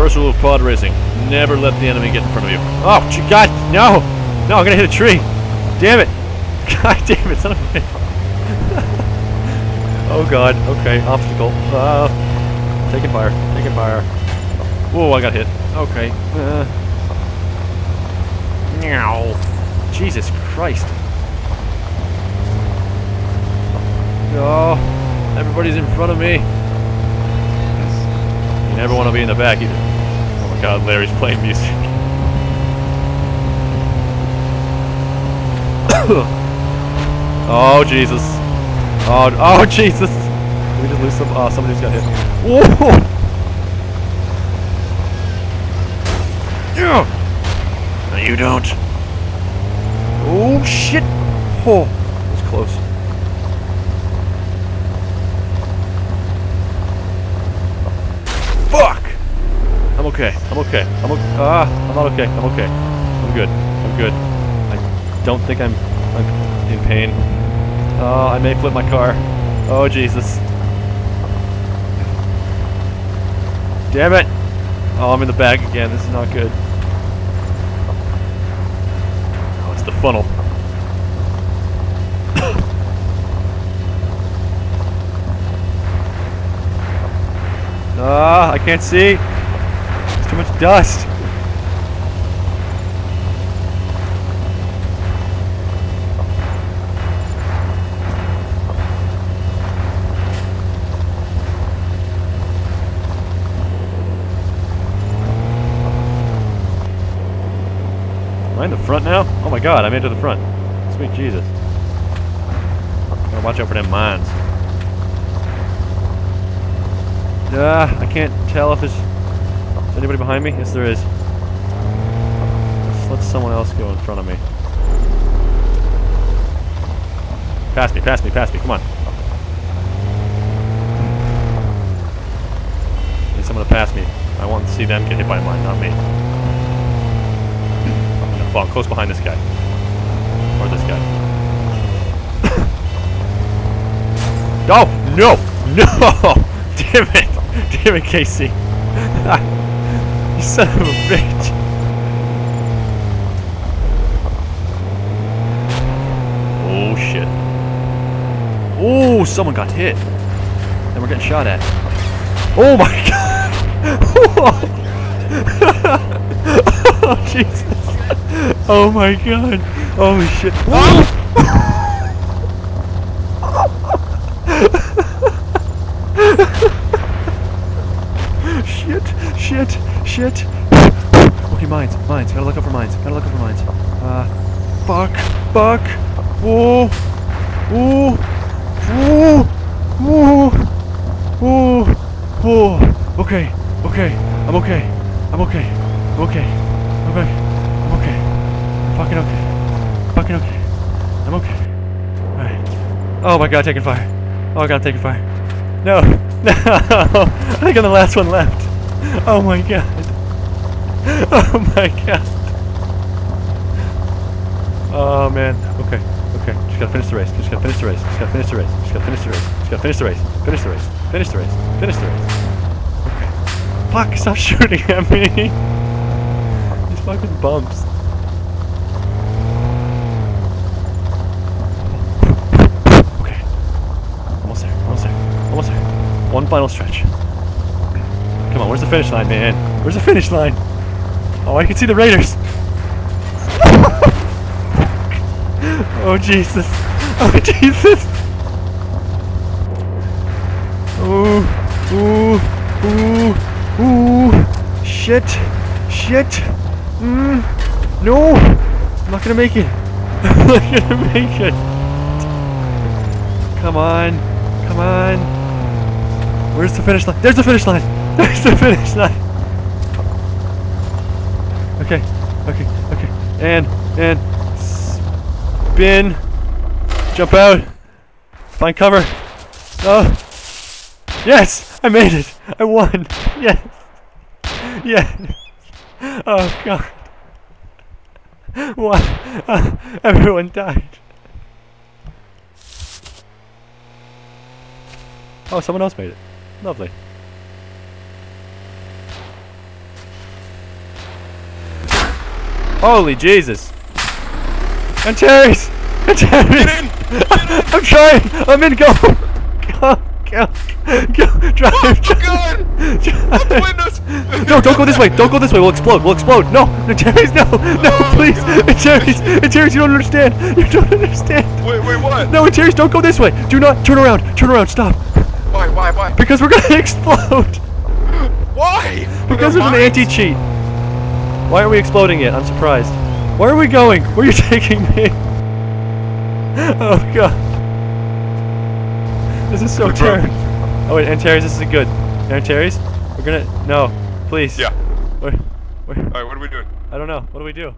First rule of pod racing: never let the enemy get in front of you. Oh, God, no, no! I'm gonna hit a tree. Damn it! God damn it, son of a bitch! oh God. Okay, obstacle. Uh, taking fire. Taking fire. Whoa, I got hit. Okay. Uh, meow. Jesus Christ. Oh, everybody's in front of me. You never want to be in the back either. God, Larry's playing music. oh Jesus. Oh, oh Jesus. Did we just lose some? Oh, somebody just got hit. Whoa! Yeah. No, you don't. Oh shit! Oh, was close. Fuck! I'm okay. I'm okay. I'm okay. Ah, I'm not okay. I'm okay. I'm good. I'm good. I don't think I'm, I'm in pain. Oh, I may flip my car. Oh, Jesus. Damn it! Oh, I'm in the bag again. This is not good. Oh, it's the funnel. Ah, I can't see. Too much dust. Am I in the front now? Oh my god, I'm into the front. Sweet Jesus. Gotta watch out for them mines. Uh, I can't tell if there's, is anybody behind me. Yes, there is. Let's let someone else go in front of me. Pass me, pass me, pass me. Come on. Need someone to pass me. I want to see them get hit by mine, not me. I'm gonna fall close behind this guy. Or this guy. oh! No! No! Damn it! Damn it, Casey. son of a bitch. Oh, shit. Oh, someone got hit. And we're getting shot at. Oh my god! oh, Jesus. Oh my god. Oh, shit. shit, shit. Okay, mines, mines. Gotta look up for mines. Gotta look up for mines. Uh, fuck, fuck. Whoa, whoa, whoa, whoa, whoa, whoa. Okay, okay. I'm okay. I'm okay. I'm okay. I'm okay. I'm okay. I'm fucking okay. I'm fucking okay. I'm okay. Alright. Oh my god, taking fire. Oh god, taking fire. No, no. I think I'm the last one left. Oh my god. Oh my god. Oh man. Okay. Okay. Just gotta finish the race. Just gotta finish the race. Just gotta finish the race. Just gotta finish the race. Just gotta finish the race. Finish the race. Finish the race. Finish the race. Okay. Fuck! Stop shooting at me. These fucking bumps. Okay. Almost there. Almost there. Almost there. One final stretch. Come on, where's the finish line, man? Where's the finish line? Oh, I can see the Raiders. oh, Jesus. Oh, Jesus. Ooh, ooh, ooh, ooh. Shit. Shit. Mm. No. I'm not gonna make it. I'm not gonna make it. Come on. Come on. Where's the finish line? There's the finish line. There's the finish line. Okay, okay, okay. And, and, spin. Jump out. Find cover. Oh. Yes! I made it! I won! Yes! Yes! Oh god. What? Uh, everyone died. Oh, someone else made it. Lovely. Holy Jesus. And Terry's! And Terry's! Get in! I'm trying! I'm in, go! Go! Go! Go! Drive! Oh, drive. God! The windows! No, don't go this way. Don't go this way. We'll explode. We'll explode. No, no, Terry's, no, no, oh, please. Terry's, Terry's, you don't understand. You don't understand. Wait, wait, what? No, Terry's, don't go this way. Do not turn around. Turn around. Stop. Why, why, why? Because we're gonna explode. Why? Because there's an anti-cheat. Why aren't we exploding yet? I'm surprised. Where are we going? Where are you taking me? Oh god. This is so terrible. Oh wait, and Terry's, this is good. And Terry's, we're gonna no, please. Yeah. Alright, what are we doing? I don't know. What do we do?